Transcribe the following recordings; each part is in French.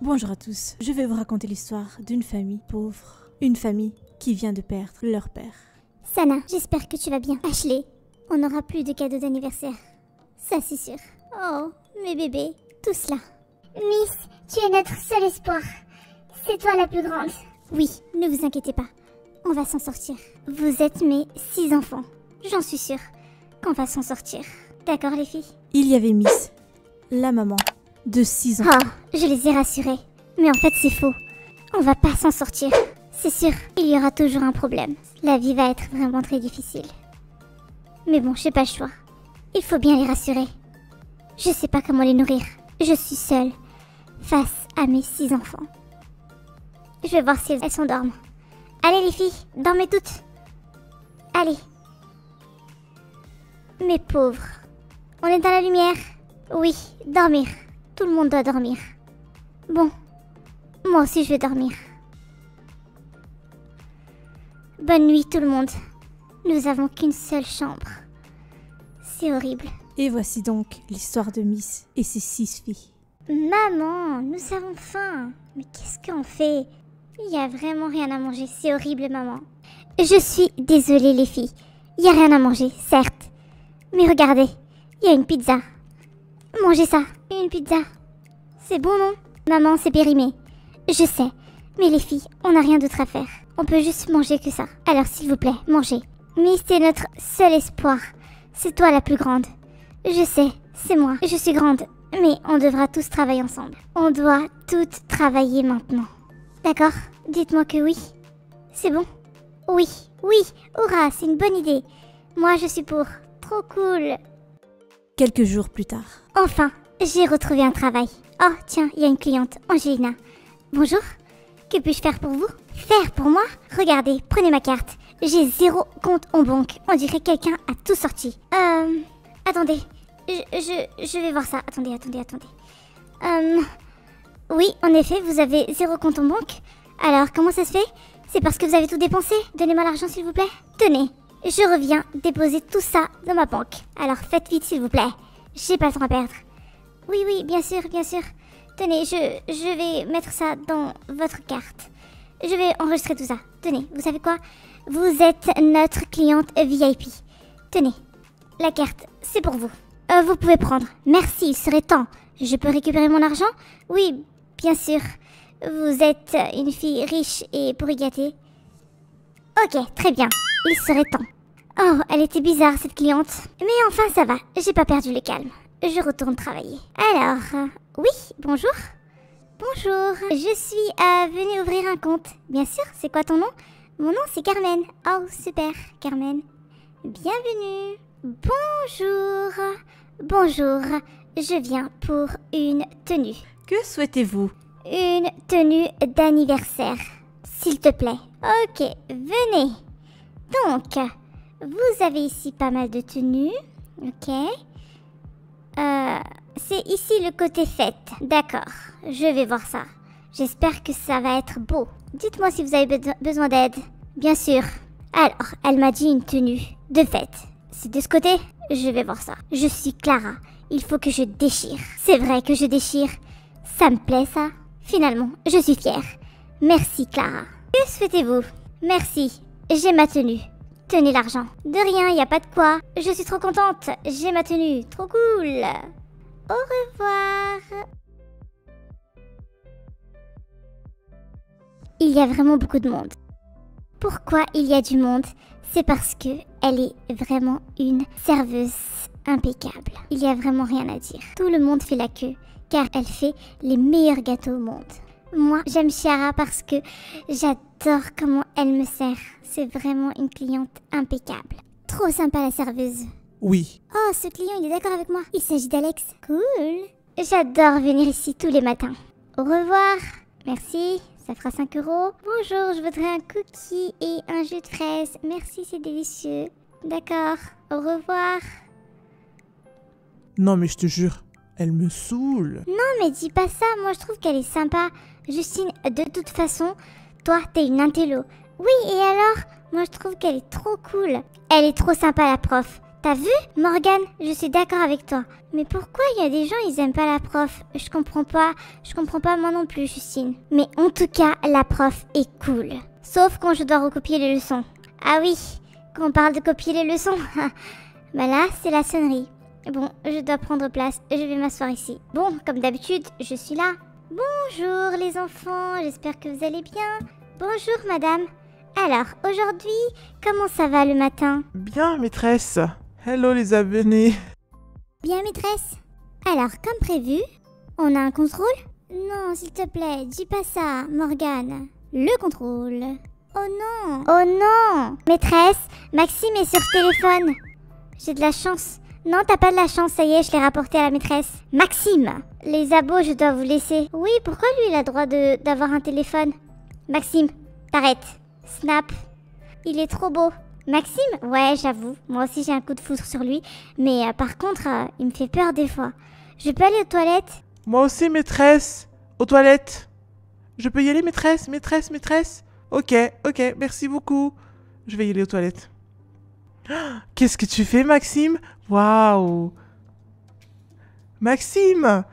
Bonjour à tous, je vais vous raconter l'histoire d'une famille pauvre. Une famille qui vient de perdre leur père. Sana, j'espère que tu vas bien. Ashley, on n'aura plus de cadeaux d'anniversaire. Ça, c'est sûr. Oh, mes bébés, tous là. Miss, tu es notre seul espoir. C'est toi la plus grande. Oui, ne vous inquiétez pas. On va s'en sortir. Vous êtes mes six enfants. J'en suis sûre qu'on va s'en sortir. D'accord, les filles? Il y avait Miss, la maman, de 6 ans. Oh, je les ai rassurés. Mais en fait, c'est faux. On va pas s'en sortir. C'est sûr, il y aura toujours un problème. La vie va être vraiment très difficile. Mais bon, j'ai pas le choix. Il faut bien les rassurer. Je sais pas comment les nourrir. Je suis seule face à mes six enfants. Je vais voir si elles s'endorment. Allez les filles, dormez toutes. Allez. Mes pauvres. On est dans la lumière Oui, dormir. Tout le monde doit dormir. Bon, moi aussi je vais dormir. Bonne nuit tout le monde. Nous avons qu'une seule chambre. C'est horrible. Et voici donc l'histoire de Miss et ses six filles. Maman, nous avons faim. Mais qu'est-ce qu'on fait? Il y a vraiment rien à manger. C'est horrible, maman. Je suis désolée, les filles. Il y a rien à manger, certes. Mais regardez, il y a une pizza. Mangez ça, une pizza. C'est bon, non? Maman, c'est périmé. Je sais. Mais les filles, on n'a rien d'autre à faire. On peut juste manger que ça. Alors, s'il vous plaît, mangez. Miss, c'est notre seul espoir. C'est toi la plus grande. Je sais, c'est moi. Je suis grande. Mais on devra tous travailler ensemble. On doit toutes travailler maintenant. D'accord? Dites-moi que oui. C'est bon? Oui, oui, hurrah, c'est une bonne idée. Moi, je suis pour. Trop cool. Quelques jours plus tard. Enfin, j'ai retrouvé un travail. Oh, tiens, il y a une cliente, Angelina. Bonjour. Que puis-je faire pour vous? Faire pour moi? Regardez, prenez ma carte. J'ai zéro compte en banque. On dirait que quelqu'un a tout sorti. Euh... Attendez. Je, je, je vais voir ça. Attendez, attendez, attendez. Euh... Oui, en effet, vous avez zéro compte en banque. Alors, comment ça se fait? C'est parce que vous avez tout dépensé? Donnez-moi l'argent, s'il vous plaît. Tenez. Je reviens déposer tout ça dans ma banque. Alors, faites vite, s'il vous plaît. J'ai pas le temps à perdre. Oui, oui, bien sûr, bien sûr. Tenez, je, je vais mettre ça dans votre carte. Je vais enregistrer tout ça. Tenez, vous savez quoi? Vous êtes notre cliente VIP. Tenez, la carte, c'est pour vous. Euh, vous pouvez prendre. Merci, il serait temps. Je peux récupérer mon argent? Oui, bien sûr. Vous êtes une fille riche et pourri gâtée. Ok, très bien. Il serait temps. Oh, elle était bizarre cette cliente. Mais enfin, ça va. J'ai pas perdu le calme. Je retourne travailler. Alors, euh, oui, bonjour. Bonjour, je suis euh, venue ouvrir un compte. Bien sûr, c'est quoi ton nom? Mon nom c'est Carmen. Oh, super, Carmen. Bienvenue. Bonjour. Bonjour, je viens pour une tenue. Que souhaitez-vous? Une tenue d'anniversaire, s'il te plaît. Ok, venez. Donc, vous avez ici pas mal de tenues. Ok. Euh, c'est ici le côté fête. D'accord, je vais voir ça. J'espère que ça va être beau. Dites-moi si vous avez be- besoin d'aide. Bien sûr. Alors, elle m'a dit une tenue de fête. C'est de ce côté? Je vais voir ça. Je suis Clara. Il faut que je déchire. C'est vrai que je déchire. Ça me plaît ça. Finalement, je suis fière. Merci Clara. Que souhaitez-vous? Merci. J'ai ma tenue. Tenez l'argent. De rien, y a pas de quoi. Je suis trop contente. J'ai ma tenue. Trop cool. Au revoir. Il y a vraiment beaucoup de monde. Pourquoi il y a du monde? C'est parce que elle est vraiment une serveuse impeccable. Il y a vraiment rien à dire. Tout le monde fait la queue car elle fait les meilleurs gâteaux au monde. Moi, j'aime Chiara parce que j'adore comment elle me sert. C'est vraiment une cliente impeccable. Trop sympa la serveuse. Oui. Oh, ce client, il est d'accord avec moi. Il s'agit d'Alex. Cool. J'adore venir ici tous les matins. Au revoir. Merci. Ça fera 5 euros. Bonjour, je voudrais un cookie et un jus de fraise. Merci, c'est délicieux. D'accord. Au revoir. Non, mais je te jure, elle me saoule. Non, mais dis pas ça. Moi, je trouve qu'elle est sympa. Justine, de toute façon, toi, t'es une intello. Oui, et alors? Moi, je trouve qu'elle est trop cool. Elle est trop sympa, la prof. Ta T'as vu? Morgane, je suis d'accord avec toi. Mais pourquoi il y a des gens, ils aiment pas la prof? Je comprends pas. Je comprends pas moi non plus, Justine. Mais en tout cas, la prof est cool. Sauf quand je dois recopier les leçons. Ah oui, quand on parle de copier les leçons. bah là, c'est la sonnerie. Bon, je dois prendre place. Je vais m'asseoir ici. Bon, comme d'habitude, je suis là. Bonjour les enfants, j'espère que vous allez bien. Bonjour madame. Alors, aujourd'hui, comment ça va le matin Bien, maîtresse. Hello les abonnés. Bien maîtresse. Alors, comme prévu, on a un contrôle Non, s'il te plaît, dis pas ça, Morgane. Le contrôle. Oh non Oh non Maîtresse, Maxime est sur téléphone. J'ai de la chance. Non, t'as pas de la chance, ça y est, je l'ai rapporté à la maîtresse. Maxime Les abos, je dois vous laisser. Oui, pourquoi lui, il a droit d'avoir un téléphone Maxime, t'arrêtes. Snap. Il est trop beau. Maxime? Ouais, j'avoue. Moi aussi, j'ai un coup de foudre sur lui. Mais euh, par contre, euh, il me fait peur des fois. Je peux aller aux toilettes? Moi aussi, maîtresse. Aux toilettes. Je peux y aller, maîtresse, maîtresse, maîtresse? Ok, ok, merci beaucoup. Je vais y aller aux toilettes. Qu'est-ce que tu fais, Maxime? Waouh Maxime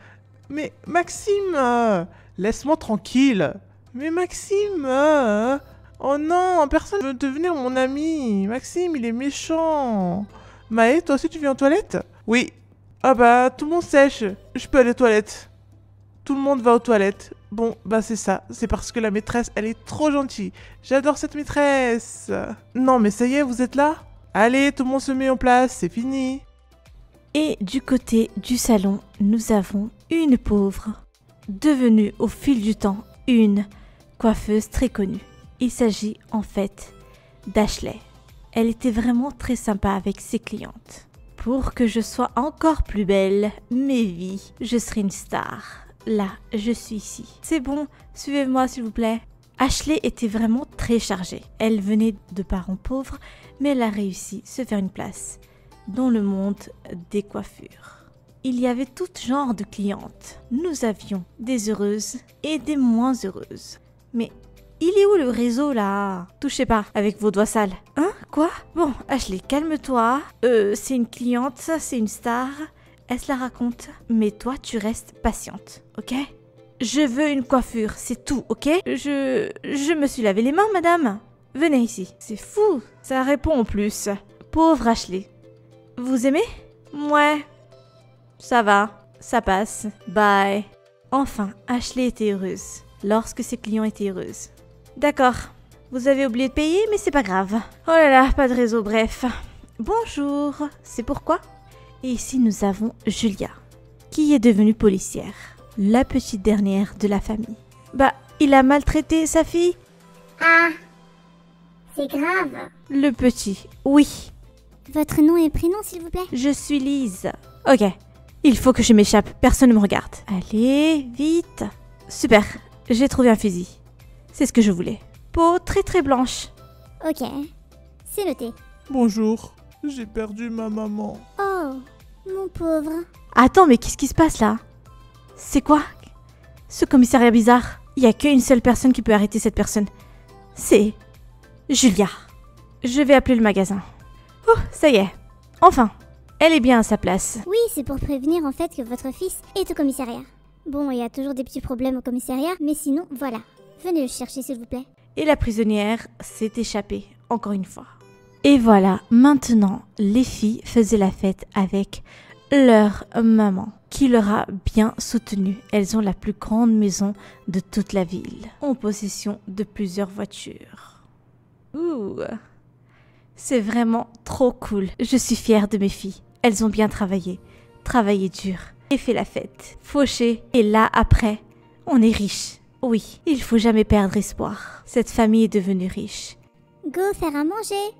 Mais Maxime Laisse-moi tranquille. Mais Maxime euh, Oh non, personne ne veut devenir mon ami. Maxime, il est méchant. Maë, toi aussi tu viens aux toilettes Oui. Ah bah, tout le monde sèche. Je peux aller aux toilettes. Tout le monde va aux toilettes. Bon, bah c'est ça. C'est parce que la maîtresse, elle est trop gentille. J'adore cette maîtresse. Non, mais ça y est, vous êtes là? Allez, tout le monde se met en place, c'est fini. Et du côté du salon, nous avons une pauvre, devenue au fil du temps une coiffeuse très connue. Il s'agit en fait d'Ashley. Elle était vraiment très sympa avec ses clientes. Pour que je sois encore plus belle, mes vies, je serai une star. Là, je suis ici. C'est bon, suivez-moi s'il vous plaît. Ashley était vraiment très chargée. Elle venait de parents pauvres, mais elle a réussi à se faire une place dans le monde des coiffures. Il y avait tout genre de clientes. Nous avions des heureuses et des moins heureuses. Mais il est où le réseau là? Touchez pas avec vos doigts sales. Hein? Quoi? Bon, Ashley, calme-toi. Euh, c'est une cliente, c'est une star. Elle se la raconte. Mais toi, tu restes patiente, ok? Je veux une coiffure, c'est tout, ok? Je... Je me suis lavé les mains, madame. Venez ici. C'est fou, ça répond en plus. Pauvre Ashley. Vous aimez? Ouais. Ça va, ça passe. Bye. Enfin, Ashley était heureuse lorsque ses clients étaient heureuses. D'accord. Vous avez oublié de payer, mais c'est pas grave. Oh là là, pas de réseau, bref. Bonjour. C'est pourquoi? Et ici, nous avons Julia, qui est devenue policière. La petite dernière de la famille. Bah, il a maltraité sa fille? Ah C'est grave. Le petit, oui. Votre nom et prénom, s'il vous plaît? Je suis Lise. Ok. Il faut que je m'échappe. Personne ne me regarde. Allez, vite. Super. J'ai trouvé un fusil. C'est ce que je voulais. Peau très très blanche. Ok. C'est noté. Bonjour, j'ai perdu ma maman. Oh, mon pauvre. Attends, mais qu'est-ce qui se passe là? C'est quoi? Ce commissariat bizarre. Il y a qu'une seule personne qui peut arrêter cette personne. C'est Julia. Je vais appeler le magasin. Oh, ça y est. Enfin, elle est bien à sa place. Oui, c'est pour prévenir en fait que votre fils est au commissariat. Bon, il y a toujours des petits problèmes au commissariat, mais sinon, voilà. Venez le chercher, s'il vous plaît. Et la prisonnière s'est échappée, encore une fois. Et voilà, maintenant, les filles faisaient la fête avec leur maman, qui leur a bien soutenu. Elles ont la plus grande maison de toute la ville, en possession de plusieurs voitures. Ouh, c'est vraiment trop cool. Je suis fière de mes filles. Elles ont bien travaillé, travaillé dur, et fait la fête, fauché. Et là, après, on est riche. Oui, il faut jamais perdre espoir. Cette famille est devenue riche. Go faire à manger.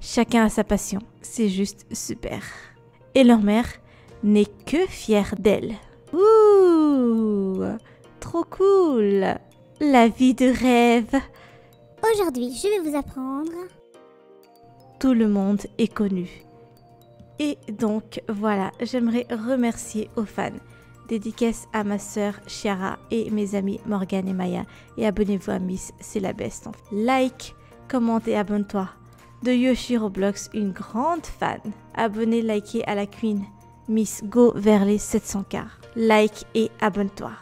Chacun a sa passion. C'est juste super. Et leur mère n'est que fière d'elle. Ouh, trop cool. La vie de rêve. Aujourd'hui, je vais vous apprendre. Tout le monde est connu. Et donc voilà, j'aimerais remercier aux fans. Dédicace à ma sœur Chiara et mes amis Morgan et Maya. Et abonnez-vous à Miss, c'est la best. Like, commente et abonne-toi. de Yoshi Roblox, une grande fan. Abonnez, likez à la Queen. Miss Go vers les 700 quarts. Like et abonne-toi.